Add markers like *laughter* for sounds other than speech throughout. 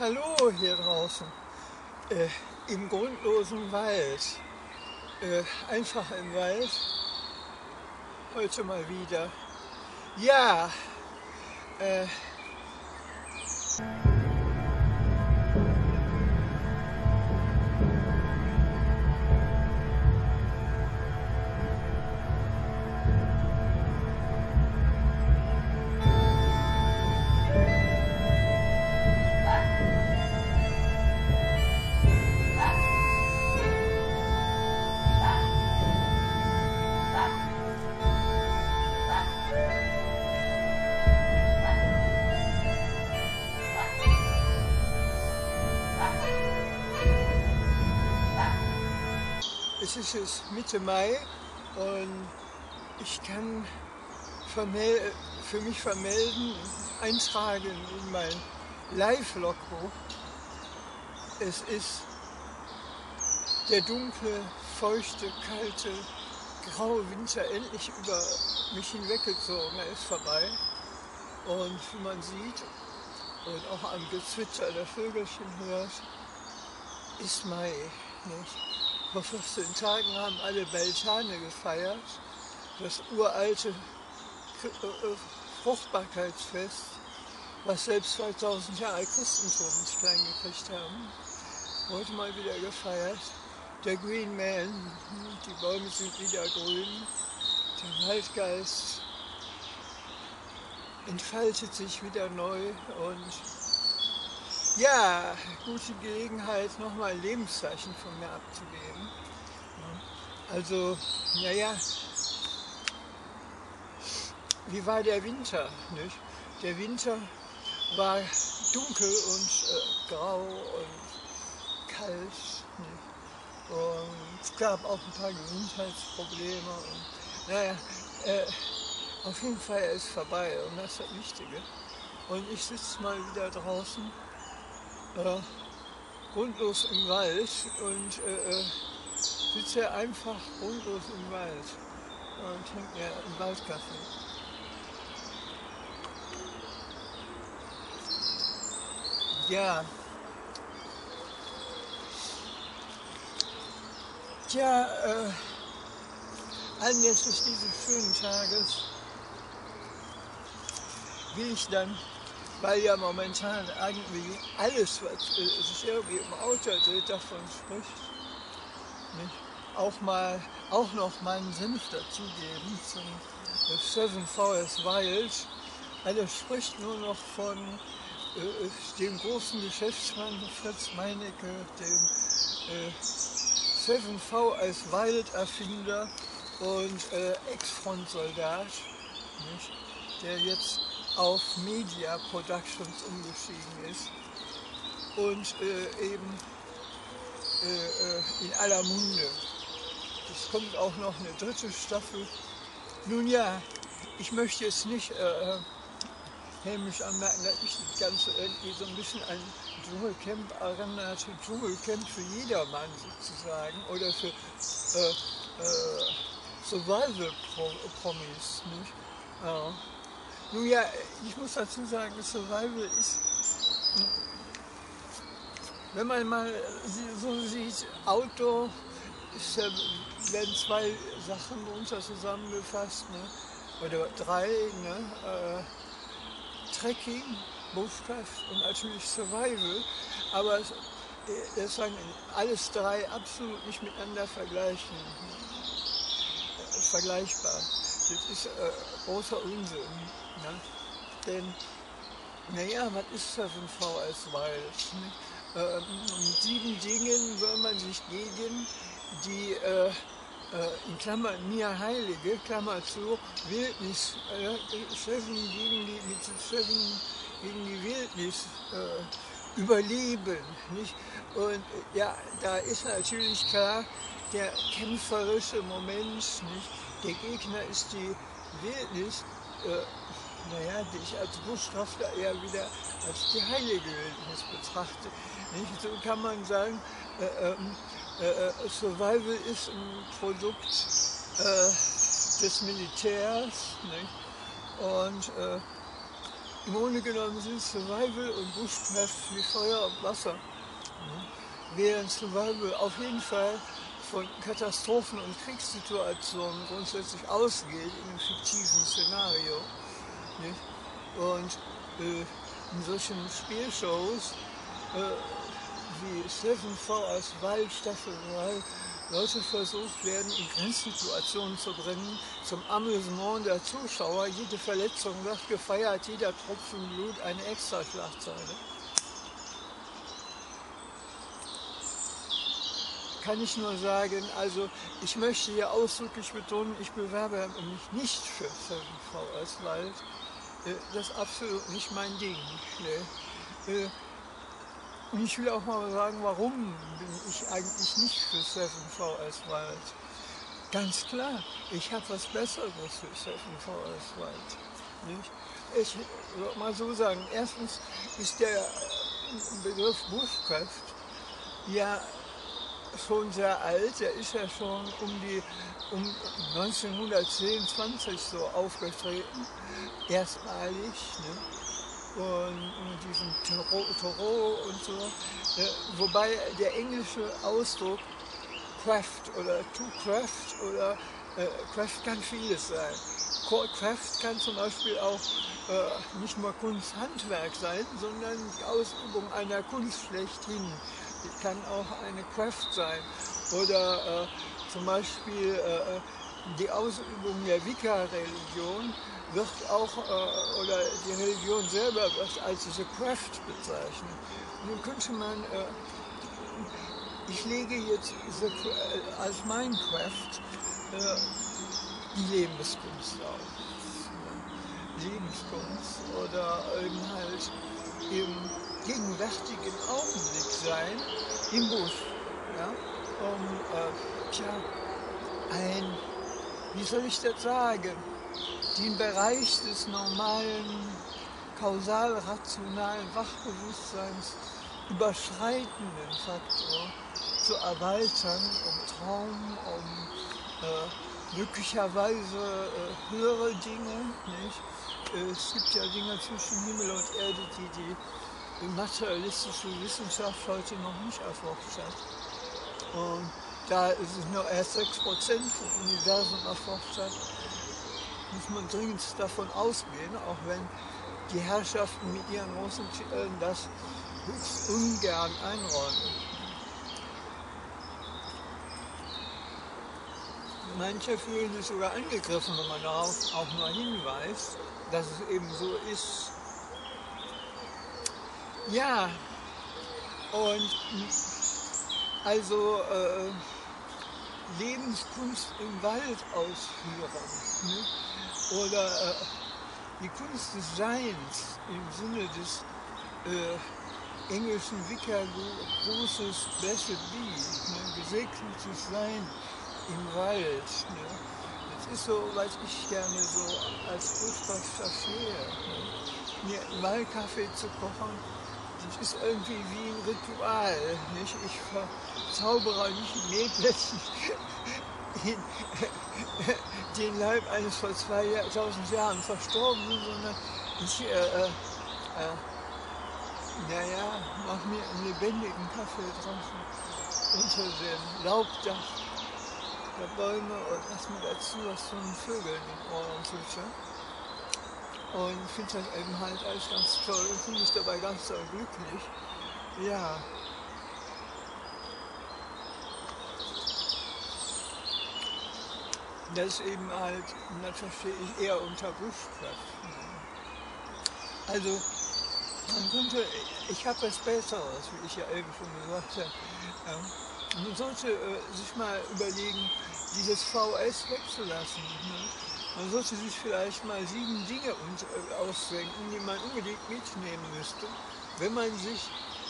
Hallo hier draußen, äh, im grundlosen Wald, äh, einfach im Wald, heute mal wieder. Ja, äh, ist jetzt Mitte Mai und ich kann für mich vermelden, eintragen in mein Live-Logbuch. Es ist der dunkle, feuchte, kalte, graue Winter endlich über mich hinweggezogen. Er ist vorbei. Und wie man sieht und auch am Gezwitscher der Vögelchen hört, ist Mai. Nicht? Vor 14 Tagen haben alle Beltane gefeiert, das uralte K- äh, Fruchtbarkeitsfest, was selbst 2000 Jahre Christentum nicht klein gekriegt haben. Heute mal wieder gefeiert. Der Green Man, die Bäume sind wieder grün, der Waldgeist entfaltet sich wieder neu und ja, gute Gelegenheit, nochmal ein Lebenszeichen von mir abzugeben. Also, naja, wie war der Winter? Nicht? Der Winter war dunkel und äh, grau und kalt. Nicht? Und es gab auch ein paar Gesundheitsprobleme. Und, naja, äh, auf jeden Fall ist vorbei und das ist das Wichtige. Und ich sitze mal wieder draußen äh, grundlos im Wald und äh, äh, sitze einfach grundlos im Wald und trinke mir einen Waldkaffee. Ja. Tja, äh, anlässlich dieses schönen Tages will ich dann weil ja momentan irgendwie alles, was äh, sich irgendwie im Auto dreht, davon spricht. Nicht? Auch mal, auch noch meinen Senf dazugeben zum äh, Seven Forest Wild. Alles spricht nur noch von äh, dem großen Geschäftsmann Fritz Meinecke, dem äh, Seven V als Wild-Erfinder und äh, Ex-Frontsoldat, der jetzt auf Media Productions umgestiegen ist und äh, eben äh, äh, in aller Munde. Es kommt auch noch eine dritte Staffel. Nun ja, ich möchte jetzt nicht äh, hämisch anmerken, dass ich das Ganze irgendwie so ein bisschen ein Dschungelcamp erinnerte, Dschungelcamp für jedermann sozusagen oder für äh, äh, Survival-Promis. Nicht? Ja. Nun ja, ich muss dazu sagen, Survival ist, wenn man mal so sieht, Outdoor, ist, werden zwei Sachen darunter zusammengefasst, ne? oder drei, ne? äh, Trekking, Bushcraft und natürlich Survival, aber es- äh, das sagen alles drei absolut nicht miteinander vergleichen, äh, vergleichbar. Das ist äh, großer Unsinn. Ne? Denn, naja, was ist das ein V als Wald? Ne? Ähm, mit sieben Dingen soll man sich gegen die, äh, äh, in Klammern, mir Heilige, Klammer zu, Wildnis, äh, gegen die, mit Seven gegen die Wildnis äh, überleben. Nicht? Und ja, da ist natürlich klar der kämpferische Moment. Nicht? Der Gegner ist die Wildnis. Äh, naja, die ich als Buschkrafter eher wieder als die heilige Wildnis betrachte. Nicht? So kann man sagen, äh, ähm, äh, äh, Survival ist ein Produkt äh, des Militärs. Nicht? Und äh, im Grunde genommen sind Survival und Bushcraft wie Feuer und Wasser. Während Survival auf jeden Fall von Katastrophen und Kriegssituationen grundsätzlich ausgeht in einem fiktiven Szenario. Nicht? Und äh, in solchen Spielshows äh, wie Seven Falls, Wild Staffel 3, Leute versucht werden, in Grenzsituationen zu bringen, zum Amüsement der Zuschauer. Jede Verletzung wird gefeiert, jeder Tropfen Blut eine Extraschlagzeile. Kann ich nur sagen, also ich möchte hier ausdrücklich betonen, ich bewerbe mich nicht für Seven Falls Wald. Äh, das ist absolut nicht mein Ding. Äh, und ich will auch mal sagen, warum bin ich eigentlich nicht für 7V als Wald. Ganz klar, ich habe was Besseres für 7V als Wald. Nicht? Ich würde mal so sagen, erstens ist der Begriff Bushcraft ja schon sehr alt, der ist ja schon um die um 1910, 20 so aufgetreten, erstmalig. Ne? und, und diesem Toro und so. Ja, wobei der englische Ausdruck Craft oder to craft oder äh, Craft kann vieles sein. Craft kann zum Beispiel auch äh, nicht nur Kunsthandwerk sein, sondern die Ausübung einer Kunst schlechthin. Die kann auch eine Craft sein. Oder äh, zum Beispiel äh, äh, die Ausübung der Wicca-Religion wird auch, äh, oder die Religion selber wird als diese Craft bezeichnet. Nun könnte man, äh, ich lege jetzt diese, äh, als mein Craft äh, die Lebenskunst auf. Lebenskunst oder eben halt im gegenwärtigen Augenblick sein, im Busch. Ja? Um, äh, tja, ein, wie soll ich das sagen? den Bereich des normalen, kausal-rationalen Wachbewusstseins überschreitenden Faktor zu erweitern, um Traum, um äh, möglicherweise äh, höhere Dinge. Nicht? Äh, es gibt ja Dinge zwischen Himmel und Erde, die die materialistische Wissenschaft heute noch nicht erforscht hat. Und da es nur erst 6% vom Universum erforscht hat muss man dringend davon ausgehen, auch wenn die Herrschaften mit ihren großen Titeln das höchst ungern einräumen. Manche fühlen sich sogar angegriffen, wenn man darauf auch nur hinweist, dass es eben so ist. Ja, und also äh, Lebenskunst im Wald ausführen. Ne? oder äh, die Kunst des Seins im Sinne des äh, englischen Wicca-Grußes Blessed Be, ne, gesegnetes Sein im Wald. Ne. Das ist so, was ich gerne so als Buschgott verstehe. Ne. Mir Waldkaffee zu kochen, das ist irgendwie wie ein Ritual. Nicht? Ich verzaubere nicht Mähdplätzchen in *laughs* den Leib eines vor 2000 Jahren Verstorbenen, sondern ich, äh, äh, äh, naja, mach mir einen lebendigen Kaffee draußen unter dem Laubdach der Bäume und lass mir dazu was von den Vögeln in Ohren zwitschern. Und finde das eben halt alles ganz toll und finde mich dabei ganz so glücklich. Ja, das ist eben halt, das verstehe ich eher unter Buschkraft. Also man könnte, ich habe was Besseres, wie ich ja eben schon gesagt habe. Man sollte äh, sich mal überlegen, dieses VS wegzulassen. Ne? Man sollte sich vielleicht mal sieben Dinge äh, ausdenken, die man unbedingt mitnehmen müsste, wenn man sich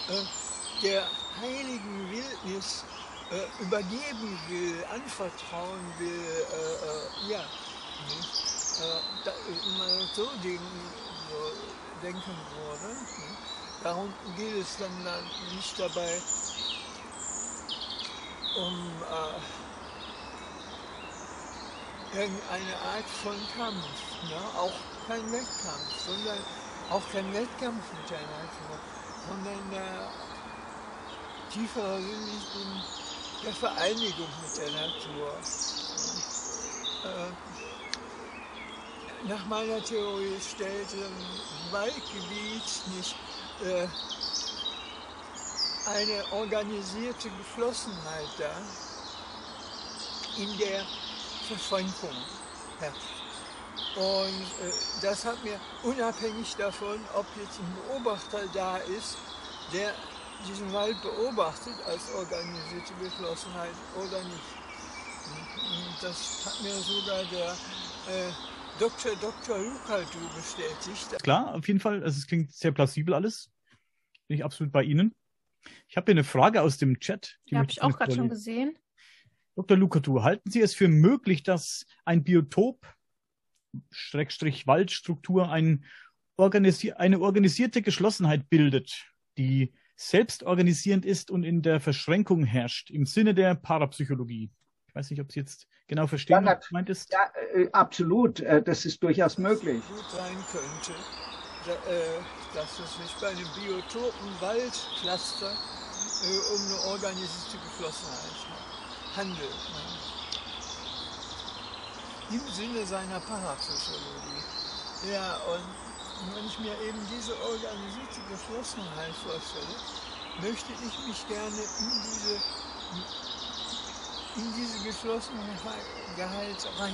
äh, der heiligen Wildnis äh, übergeben will, anvertrauen will, äh, ja, nicht? Immer so denken, würde. Darum geht es dann, dann nicht dabei, um äh, irgendeine Art von Kampf, ne? auch kein Wettkampf, sondern auch kein Wettkampf mit der Natur, sondern der tiefere Sinn der Vereinigung mit der Natur. Äh, nach meiner Theorie stellt ein Waldgebiet nicht äh, eine organisierte Geschlossenheit dar, in der Verschränkung herrscht. Und äh, das hat mir unabhängig davon, ob jetzt ein Beobachter da ist, der diesen Wald beobachtet als organisierte Geschlossenheit oder nicht. Und das hat mir sogar der äh, Dr. Dr. Lukaldu bestätigt. Klar, auf jeden Fall. Also es klingt sehr plausibel alles. Bin ich absolut bei Ihnen. Ich habe hier eine Frage aus dem Chat. Die habe ich auch gerade schon gesehen. Dr. Lukatu, halten Sie es für möglich, dass ein Biotop, Schrägstrich Waldstruktur, ein organisi eine organisierte Geschlossenheit bildet, die selbstorganisierend ist und in der Verschränkung herrscht, im Sinne der Parapsychologie? Ich weiß nicht, ob Sie jetzt genau verstehen, ja, was gemeint ist. Ja, absolut. Äh, das ist durchaus möglich. Gut sein könnte, äh, dass es sich bei einem Biotopenwaldcluster äh, um eine organisierte Geschlossenheit handelt. Ne? Im Sinne seiner Parapsychologie. Ja, und wenn ich mir eben diese organisierte Geschlossenheit vorstelle, möchte ich mich gerne in diese, in diese Geschlossenheit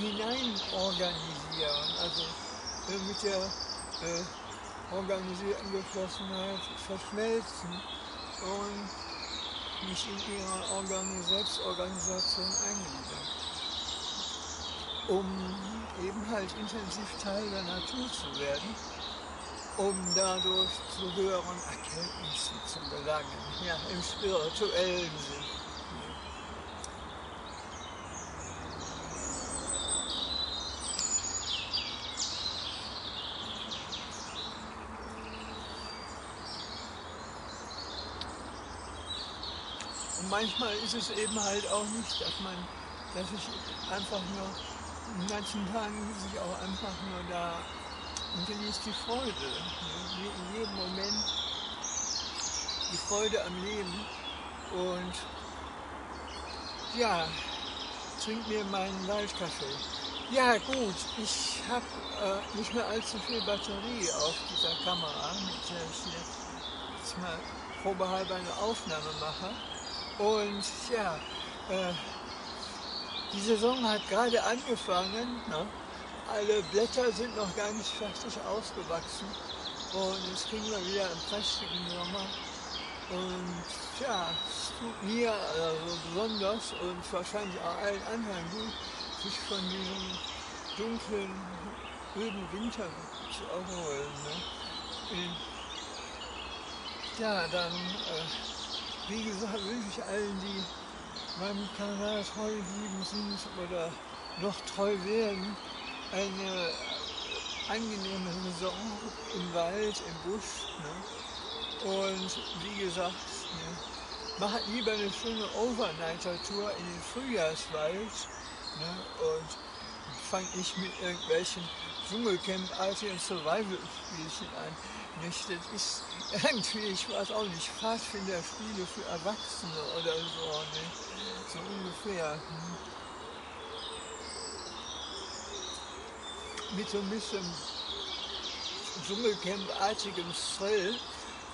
hinein organisieren. Also äh, mit der äh, organisierten Geschlossenheit verschmelzen und mich in ihrer Organ Selbstorganisation eingliedern, um eben halt intensiv Teil der Natur zu werden, um dadurch zu höheren Erkenntnissen zu gelangen, ja, im spirituellen Sinn. Und manchmal ist es eben halt auch nicht, dass man, dass ich einfach nur in manchen Tagen sich auch einfach nur da und genießt die Freude. Ne? In jedem Moment die Freude am Leben und ja, trink mir meinen Waldkaffee. Ja gut, ich habe äh, nicht mehr allzu viel Batterie auf dieser Kamera, mit der ich jetzt mal probehalber eine Aufnahme mache. Und ja, äh, die Saison hat gerade angefangen. Ne? Alle Blätter sind noch gar nicht fertig ausgewachsen. Und jetzt kriegen wir wieder einen prächtigen Sommer. Und ja, es tut mir also besonders und wahrscheinlich auch allen anderen gut, sich von diesem dunklen, öden Winter zu erholen. Ne? Ja, dann äh, wie gesagt, wünsche ich allen, die meinem Kanal treu geblieben sind oder noch treu werden, eine angenehme Saison im Wald, im Busch. Ne? Und wie gesagt, ne? macht lieber eine schöne Overnighter-Tour in den Frühjahrswald ne? und fange ich mit irgendwelchen Dschungelcamp-artigen Survival-Spielchen an. Nicht, das ist irgendwie, ich weiß auch nicht, Pfadfinderspiele für Erwachsene oder so, nicht? so ungefähr. Hm. Mit so ein bisschen Dschungelcamp-artigem Thrill.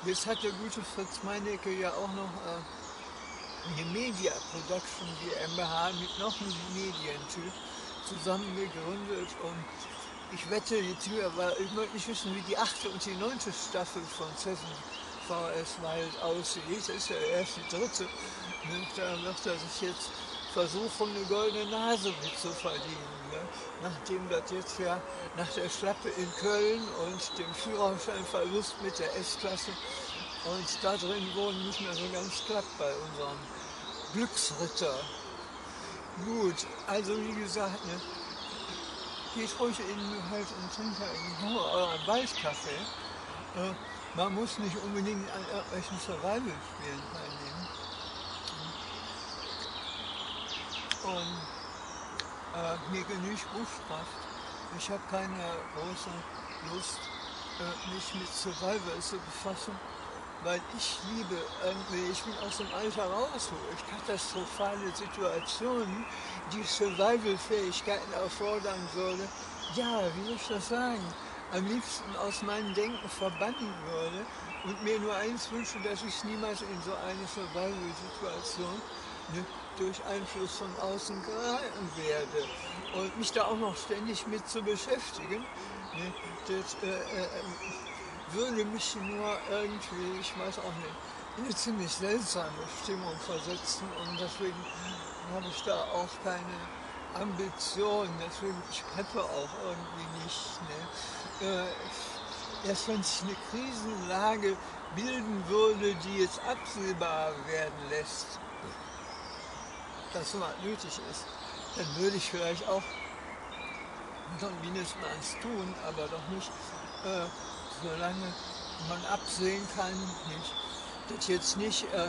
Jetzt hat der gute Fritz Meinecke ja auch noch äh, eine Media Production GmbH mit noch einem Medientyp zusammen gegründet und ich wette, die Tür, aber ich möchte nicht wissen, wie die achte und die neunte Staffel von Seven VS Wild aussieht. Das ist ja erst die dritte. Da wird er sich jetzt versuchen, eine goldene Nase mit zu verdienen. Ne? Nachdem das jetzt ja nach der Schlappe in Köln und dem Führerscheinverlust mit der S-Klasse und da drin wohnen nicht mehr so ganz klappt bei unserem Glücksritter. Gut, also wie gesagt, ne, geht ruhig in, halt und trinkt in Ruhe euren Waldkaffee. Äh, man muss nicht unbedingt an irgendwelchen Survival-Spielen teilnehmen. Und äh, mir genügt Buschkraft. Ich habe keine große Lust, äh, mich mit Survival zu befassen, weil ich liebe irgendwie, ich bin aus dem Alter raus, wo ich katastrophale Situationen, die Survival-Fähigkeiten erfordern würde, ja, wie soll ich das sagen, am liebsten aus meinem Denken verbannen würde und mir nur eins wünsche, dass ich niemals in so eine Survival-Situation ne, durch Einfluss von außen geraten werde. Und mich da auch noch ständig mit zu beschäftigen, ne, das äh, äh, würde mich nur irgendwie, ich weiß auch nicht, in eine ziemlich seltsame Stimmung versetzen und deswegen habe ich da auch keine Ambition, deswegen ich preppe auch irgendwie nicht. Ne? Äh, erst wenn sich eine Krisenlage bilden würde, die jetzt absehbar werden lässt, dass so was nötig ist, dann würde ich vielleicht auch mindestens tun, aber doch nicht, äh, solange man absehen kann, nicht, dass jetzt nicht, äh,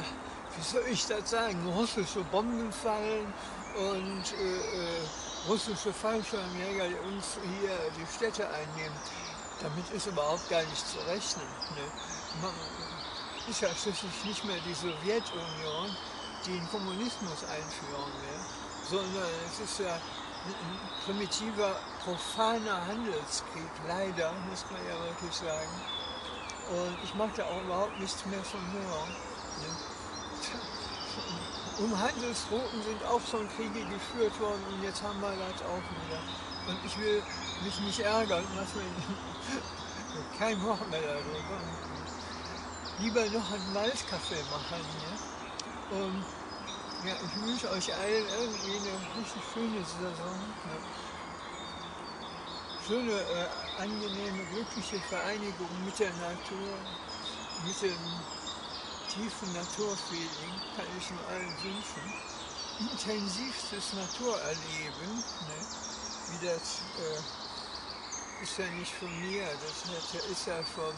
wie soll ich das sagen, russische Bomben fallen und äh, äh, russische Fallschirmjäger die uns hier die Städte einnehmen. Damit ist überhaupt gar nicht zu rechnen. Ne? Man ist ja schließlich nicht mehr die Sowjetunion, die den Kommunismus einführen will, sondern es ist ja primitiver, profaner Handelskrieg, leider, muss man ja wirklich sagen. Und ich da auch überhaupt nichts mehr von hören. Ne? Um Handelsrouten sind auch schon Kriege geführt worden und jetzt haben wir das auch wieder. Und ich will mich nicht ärgern, was mir *laughs* kein Wort mehr darüber. Lieber noch einen Waldkaffee machen. Ne? Und ja, ich wünsche euch allen irgendwie eine richtig schöne Saison. Ne? Schöne, äh, angenehme, glückliche Vereinigung mit der Natur, mit dem tiefen Naturfeeling, kann ich nur allen wünschen. Intensivstes Naturerleben, ne? wie das äh, ist ja nicht von mir, das ist ja von,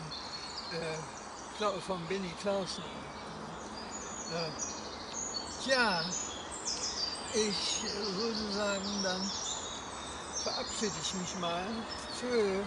äh, von Benny Clausen. Äh, ja, ich würde sagen, dann verabschiede ich mich mal für